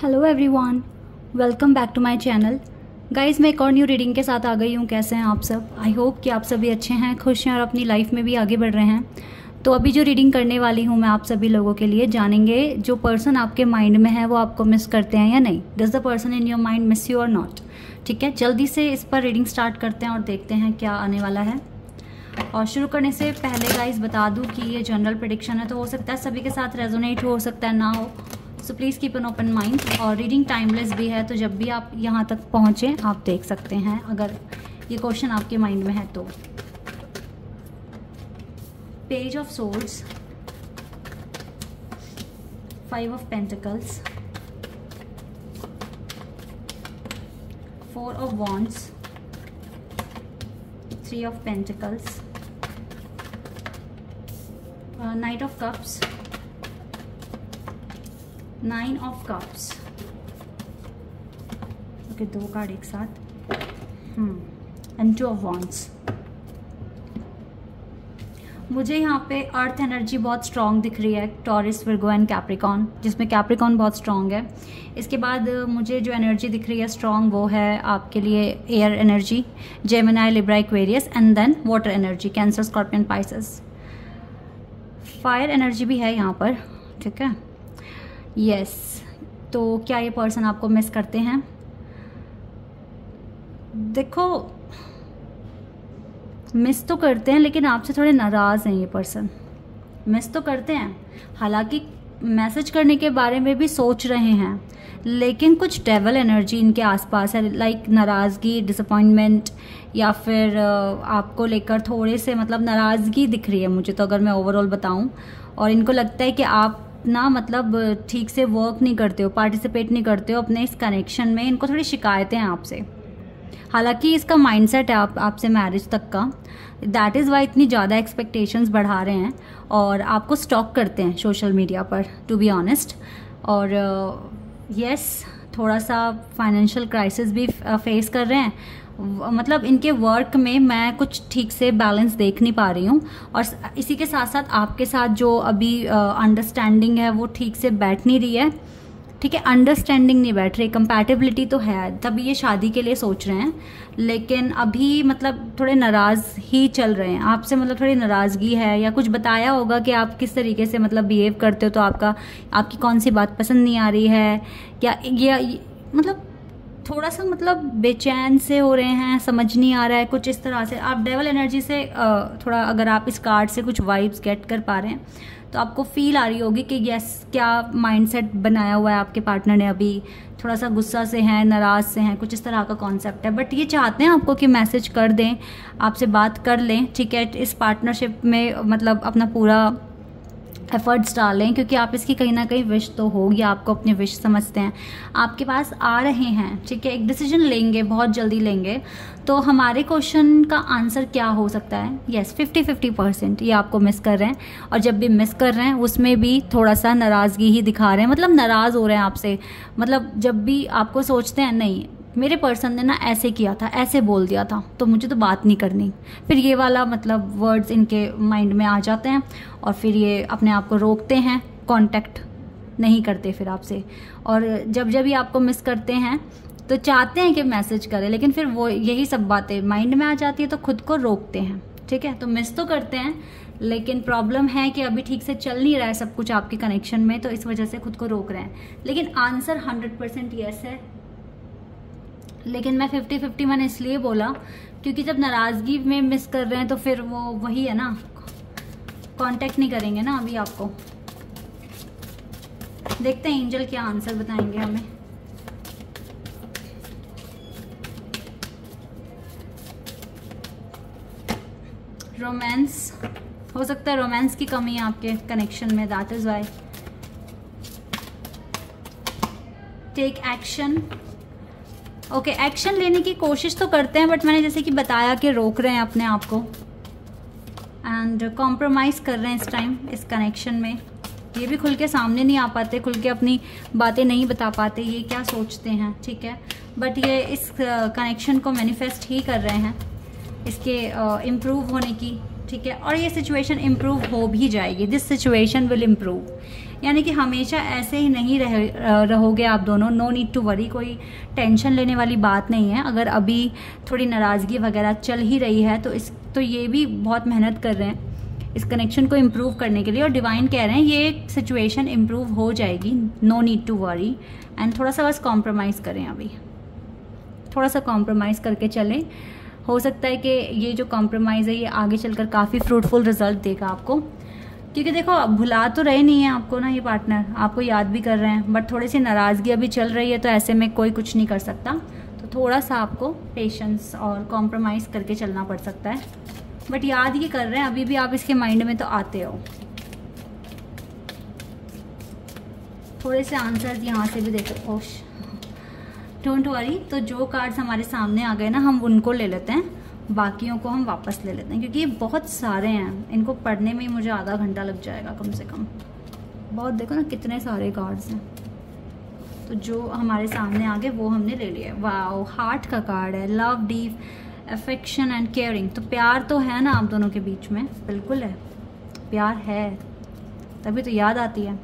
Hello everyone welcome back to my channel guys मैं एक और न्यू रीडिंग के साथ आ गई हूँ। कैसे हैं आप सब? आई होप कि आप सभी अच्छे हैं, खुश हैं और अपनी लाइफ में भी आगे बढ़ रहे हैं। तो अभी जो रीडिंग करने वाली हूँ मैं आप सभी लोगों के लिए, जानेंगे जो पर्सन आपके माइंड में है, वो आपको मिस करते हैं या नहीं। Does the person in your mind miss you और नॉट ठीक है, जल्दी से इस पर रीडिंग स्टार्ट करते हैं और देखते हैं क्या आने वाला है। और शुरू करने से पहले गाइस बता दूँ कि ये जनरल प्रडिक्शन है तो हो सकता है सभी के साथ रेजोनेट हो सकता है ना हो। So please keep an open mind और रीडिंग टाइमलेस भी है तो जब भी आप यहाँ तक पहुँचें, आप देख सकते हैं। अगर ये क्वेश्चन आपके माइंड में है तो। Page of swords five of pentacles four of wands three of pentacles knight of cups nine of cups okay दो कार्ड एक साथ. एंड टू ऑफ़ वॉन्ट्स मुझे यहाँ पे अर्थ एनर्जी बहुत स्ट्रॉन्ग दिख रही है टॉरिस वर्गो एंड कैप्रिकॉन जिसमें कैप्रिकॉन बहुत स्ट्रॉन्ग है. इसके बाद मुझे जो एनर्जी दिख रही है स्ट्रॉन्ग वो है आपके लिए air energy Gemini Libra Aquarius and then water energy Cancer Scorpion Pisces fire energy भी है यहाँ पर, ठीक है? यस तो क्या ये पर्सन आपको मिस करते हैं? देखो मिस तो करते हैं, लेकिन आपसे थोड़े नाराज़ हैं ये पर्सन मिस तो करते हैं. हालाँकि मैसेज करने के बारे में भी सोच रहे हैं, लेकिन कुछ डेवल एनर्जी इनके आसपास है लाइक नाराज़गी डिसअपॉइंटमेंट या फिर आपको लेकर थोड़े से मतलब नाराज़गी दिख रही है मुझे तो अगर मैं ओवरऑल बताऊँ, और इनको लगता है कि आप ना मतलब ठीक से वर्क नहीं करते हो पार्टिसिपेट नहीं करते हो अपने इस कनेक्शन में इनको थोड़ी शिकायतें हैं आपसे। हालाँकि इसका माइंडसेट है आप आपसे मैरिज तक का। दैट इज़ वाई इतनी ज़्यादा एक्सपेक्टेशंस बढ़ा रहे हैं और आपको स्टॉक करते हैं सोशल मीडिया पर टू बी ऑनेस्ट और यस uh, yes, थोड़ा सा फाइनेंशियल क्राइसिस भी फेस कर रहे हैं। मतलब इनके वर्क में मैं कुछ ठीक से बैलेंस देख नहीं पा रही हूँ। और इसी के साथ साथ आपके साथ जो अभी अंडरस्टैंडिंग है, वो ठीक से बैठ नहीं रही है। ठीक है अंडरस्टैंडिंग नहीं बैठ रही कंपैटिबिलिटी तो है तभी ये शादी के लिए सोच रहे हैं। लेकिन अभी मतलब थोड़े नाराज़ ही चल रहे हैं। आपसे मतलब थोड़ी नाराज़गी है, या कुछ बताया होगा कि आप किस तरीके से मतलब बिहेव करते हो तो आपका, आपकी कौन सी बात पसंद नहीं आ रही है? या या मतलब थोड़ा सा मतलब बेचैन से हो रहे हैं, समझ नहीं आ रहा है कुछ इस तरह से। आप डेवल एनर्जी से थोड़ा अगर आप इस कार्ड से कुछ वाइब्स गेट कर पा रहे हैं तो आपको फील आ रही होगी कि यस क्या माइंडसेट बनाया हुआ है आपके पार्टनर ने अभी। थोड़ा सा गुस्सा से हैं, नाराज़ से हैं, कुछ इस तरह का कॉन्सेप्ट है। बट ये चाहते हैं आपको कि मैसेज कर दें, आपसे बात कर लें, ठीक है? इस पार्टनरशिप में मतलब अपना पूरा एफर्ट्स डालें, क्योंकि आप इसकी कहीं ना कहीं विश तो होगी, आपको अपनी विश समझते हैं। आपके पास आ रहे हैं, ठीक है? एक डिसीज़न लेंगे, बहुत जल्दी लेंगे तो हमारे क्वेश्चन का आंसर क्या हो सकता है? येस फिफ्टी फिफ्टी परसेंट ये आपको मिस कर रहे हैं, और जब भी मिस कर रहे हैं, उसमें भी थोड़ा सा नाराज़गी ही दिखा रहे हैं। मतलब नाराज़ हो रहे हैं आपसे मतलब जब भी आपको सोचते हैं, नहीं मेरे पर्सन ने ना ऐसे किया था, ऐसे बोल दिया था तो मुझे तो बात नहीं करनी। फिर ये वाला मतलब वर्ड्स इनके माइंड में आ जाते हैं और फिर ये अपने आप को रोकते हैं कांटेक्ट नहीं करते फिर आपसे। और जब जब भी आपको मिस करते हैं तो चाहते हैं कि मैसेज करें, लेकिन फिर वो यही सब बातें माइंड में आ जाती है तो खुद को रोकते हैं, ठीक है? तो मिस तो करते हैं, लेकिन प्रॉब्लम है कि अभी ठीक से चल नहीं रहा है सब कुछ आपके कनेक्शन में तो इस वजह से खुद को रोक रहे हैं। लेकिन आंसर हंड्रेड परसेंट येस है। लेकिन मैं फिफ्टी फिफ्टी मैंने इसलिए बोला, क्योंकि जब नाराज़गी में मिस कर रहे हैं तो फिर वो वही है ना कांटेक्ट नहीं करेंगे ना अभी आपको। देखते हैं एंजल क्या आंसर बताएँगे हमें। रोमांस हो सकता है रोमांस की कमी है आपके कनेक्शन में that is why take action okay action लेने की कोशिश तो करते हैं बट मैंने जैसे कि बताया कि रोक रहे हैं अपने आप को। एंड कॉम्प्रोमाइज़ कर रहे हैं इस टाइम इस कनेक्शन में। ये भी खुल के सामने नहीं आ पाते खुल के अपनी बातें नहीं बता पाते ये क्या सोचते हैं ठीक है? बट ये इस कनेक्शन uh, को मैनिफेस्ट ही कर रहे हैं इसके इम्प्रूव uh, होने की। ठीक है? और ये सिचुएशन इम्प्रूव हो भी जाएगी. दिस सिचुएशन विल इम्प्रूव यानी कि हमेशा ऐसे ही नहीं रह रहोगे आप दोनों. नो नीड टू वरी कोई टेंशन लेने वाली बात नहीं है. अगर अभी थोड़ी नाराज़गी वगैरह चल ही रही है तो इस तो ये भी बहुत मेहनत कर रहे हैं इस कनेक्शन को इम्प्रूव करने के लिए. और डिवाइन कह रहे हैं, ये सिचुएशन इम्प्रूव हो जाएगी. No need to worry and थोड़ा सा बस कॉम्प्रोमाइज़ करें अभी. थोड़ा सा कॉम्प्रोमाइज़ करके चलें. हो सकता है कि ये जो कॉम्प्रोमाइज़ है, ये आगे चलकर काफ़ी फ्रूटफुल रिज़ल्ट देगा आपको। क्योंकि देखो, भुला तो रहे नहीं है आपको ना ये पार्टनर आपको याद भी कर रहे हैं बट थोड़ी सी नाराज़गी अभी चल रही है तो ऐसे में कोई कुछ नहीं कर सकता। तो थोड़ा सा आपको पेशेंस और कॉम्प्रोमाइज़ करके चलना पड़ सकता है। बट याद ही कर रहे हैं, अभी भी आप इसके माइंड में तो आते हो। थोड़े से आंसर्स यहाँ से भी देखो ओश डोंट वरी तो जो कार्ड्स हमारे सामने आ गए ना, हम उनको ले लेते हैं। बाकियों को हम वापस ले लेते हैं, क्योंकि ये बहुत सारे हैं। इनको पढ़ने में ही मुझे आधा घंटा लग जाएगा कम से कम। बहुत देखो ना कितने सारे कार्ड्स हैं। तो जो हमारे सामने आ गए, वो हमने ले लिया वाओ हार्ट का कार्ड है love deep affection and caring तो प्यार तो है ना आप दोनों के बीच में, बिल्कुल है। प्यार है, तभी तो याद आती है।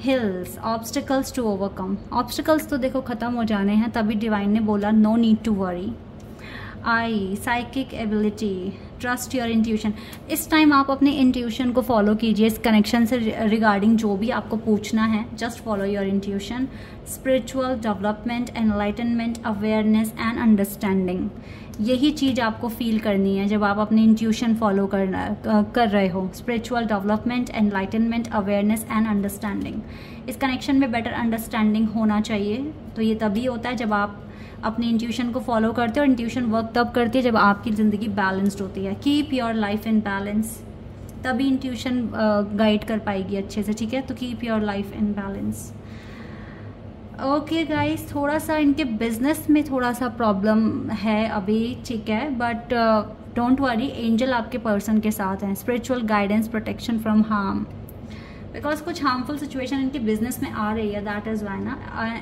Hills obstacles to overcome obstacles तो देखो ख़त्म हो जाने हैं, तभी डिवाइन ने बोला no need to worry I psychic ability trust your intuition इस टाइम आप अपने इंट्यूशन को फॉलो कीजिए, इस कनेक्शन से रिगार्डिंग जो भी आपको पूछना है just follow your intuition spiritual development enlightenment awareness and understanding यही चीज़ आपको फील करनी है जब आप अपनी इंट्यूशन फॉलो कर कर रहे हो. Spiritual development enlightenment awareness and understanding इस कनेक्शन में बेटर अंडरस्टैंडिंग होना चाहिए. तो ये तभी होता है जब आप अपनी इंट्यूशन को फॉलो करते हो और इंट्यूशन वर्क तब करती है जब आपकी ज़िंदगी बैलेंस्ड होती है. Keep your life in balance तभी इंट्यूशन गाइड कर पाएगी अच्छे से, ठीक है? तो keep your life in balance okay guys थोड़ा सा इनके बिज़नेस में थोड़ा सा प्रॉब्लम है अभी, ठीक है? बट डोंट वरी एंजल आपके पर्सन के साथ हैं। Spiritual guidance protection from harm because कुछ हार्मफुल सिचुएशन इनके बिज़नेस में आ रही है दैट इज़ वाई ना।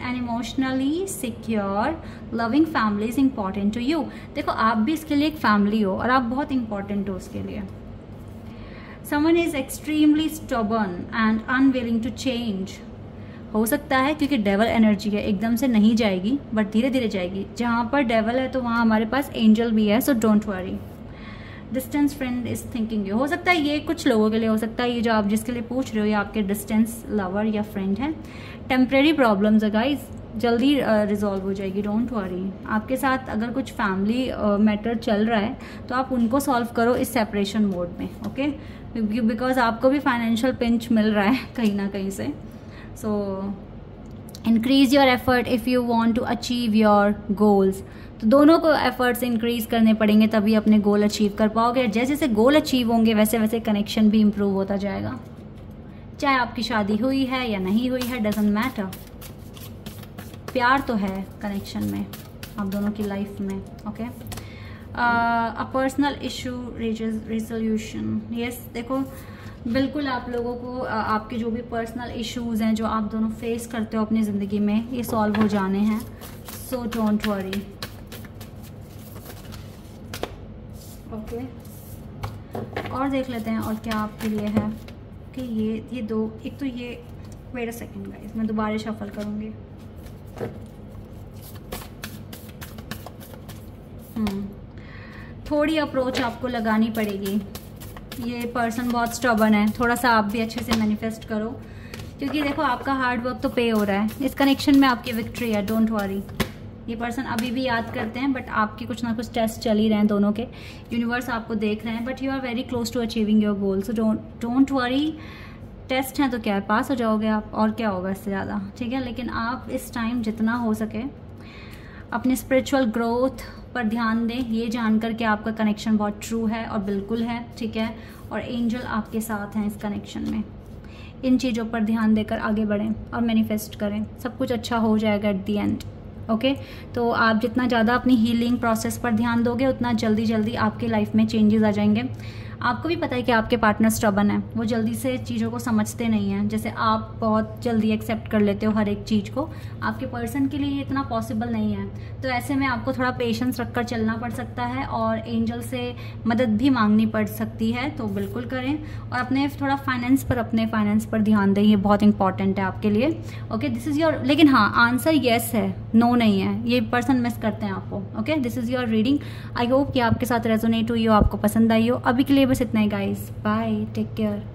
An emotionally secure loving family is important to you देखो, आप भी इसके लिए एक फैमिली हो, और आप बहुत इंपॉर्टेंट हो उसके लिए। Someone is extremely stubborn and unwilling to change हो सकता है क्योंकि डेवल एनर्जी है एकदम से नहीं जाएगी बट धीरे धीरे जाएगी। जहाँ पर डेवल है तो वहाँ हमारे पास एंजल भी है so don't worry distance friend is thinking you हो सकता है ये कुछ लोगों के लिए हो सकता है ये जो आप जिसके लिए पूछ रहे हो ये आपके डिस्टेंस लवर या फ्रेंड है। टेम्प्रेरी प्रॉब्लम्स है गाइज़ जल्दी रिजॉल्व uh, हो जाएगी डोंट वरी आपके साथ अगर कुछ फैमिली मैटर uh, चल रहा है तो आप उनको सॉल्व करो इस सेपरेशन मोड में ओके बिकॉज़ आपको भी फाइनेंशियल पिंच मिल रहा है कहीं ना कहीं से। So, increase your effort if you want to achieve your goals. तो दोनों को एफर्ट्स इंक्रीज करने पड़ेंगे, तभी अपने गोल अचीव कर पाओगे। जैसे जैसे गोल अचीव होंगे, वैसे वैसे कनेक्शन भी इम्प्रूव होता जाएगा। चाहे आपकी शादी हुई है या नहीं हुई है डजेंट मैटर प्यार तो है कनेक्शन में, आप दोनों की लाइफ में okay a personal issue resolution yes देखो बिल्कुल आप लोगों को आपके जो भी पर्सनल इश्यूज़ हैं जो आप दोनों फेस करते हो अपनी ज़िंदगी में ये सॉल्व हो जाने हैं। सो डोंट वरी ओके और देख लेते हैं और क्या आपके लिए है। कि ये ये दो एक तो ये वेट अ सेकंड गाइस मैं दोबारा शफल करूँगी। हम्म, थोड़ी अप्रोच आपको लगानी पड़ेगी। ये पर्सन बहुत स्टबन है। थोड़ा सा आप भी अच्छे से मैनिफेस्ट करो। क्योंकि देखो, आपका हार्ड वर्क तो पे हो रहा है। इस कनेक्शन में आपकी विक्ट्री है डोंट वरी ये पर्सन अभी भी याद करते हैं बट आपके कुछ ना कुछ टेस्ट चल ही रहे हैं दोनों के। यूनिवर्स आपको देख रहे हैं but you are very close to achieving your goal so don't don't worry test हैं तो क्या है? पास हो जाओगे आप, और क्या होगा इससे ज़्यादा? ठीक है? लेकिन आप इस टाइम जितना हो सके, अपने स्पिरिचुअल ग्रोथ पर ध्यान दें, ये जानकर कि आपका कनेक्शन बहुत ट्रू है और बिल्कुल है, ठीक है? और एंजल आपके साथ हैं इस कनेक्शन में। इन चीज़ों पर ध्यान देकर आगे बढ़ें और मैनिफेस्ट करें। सब कुछ अच्छा हो जाएगा एट दी एंड ओके तो आप जितना ज़्यादा अपनी हीलिंग प्रोसेस पर ध्यान दोगे, उतना जल्दी जल्दी आपके लाइफ में चेंजेस आ जाएँगे। आपको भी पता है कि आपके पार्टनर स्टबन है। वो जल्दी से चीज़ों को समझते नहीं हैं। जैसे आप बहुत जल्दी एक्सेप्ट कर लेते हो हर एक चीज़ को। आपके पर्सन के लिए इतना पॉसिबल नहीं है। तो ऐसे में आपको थोड़ा पेशेंस रखकर चलना पड़ सकता है और एंजल से मदद भी मांगनी पड़ सकती है। तो बिल्कुल करें और अपने थोड़ा फाइनेंस पर, अपने फाइनेंस पर ध्यान दें। ये बहुत इंपॉर्टेंट है आपके लिए। ओके दिस इज़ योर लेकिन हाँ आंसर येस है नो नहीं है। ये पर्सन मिस करते हैं आपको। Okay this is your reading I hope कि आपके साथ रेजोनेट हुई हो, आपको पसंद आई हो। अभी के लिए बस इतना ही गाइस बाय टेक केयर